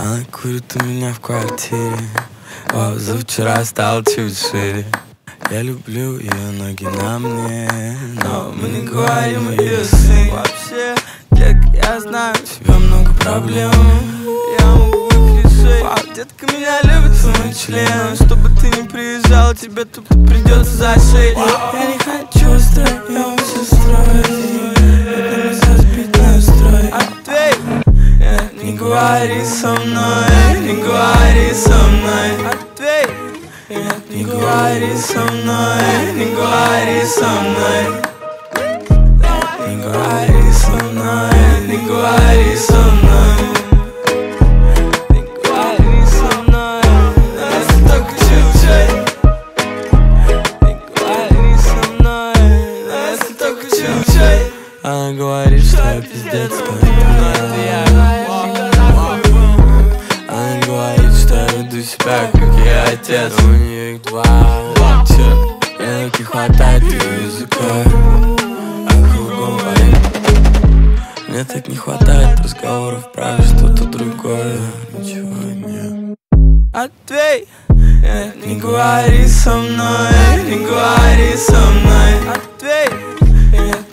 Она курит у меня в квартире. О, за вчера стал чуть шире. Я люблю ее ноги на мне Но мы не говорим ее сын Вообще, детка, я знаю, у тебя много проблем. Я могу выключить. Вау, детка меня любит свой член. Чтобы ты не приезжал, тебе тупо придется зашить. Я не хочу строить говори со мной Не говори со мной. Ответь, не говори со мной Не говори со мной. Не говори со мной Не говори со мной. Она говорит, что я пиздец, Она себя, как я отец. У нее их два Чё, мне так не хватает ее языка. А кругом парень Мне так не хватает разговоров про что-то другое. Ничего нет. Ответь нет, не говори со мной, не говори со мной. Ответь нет,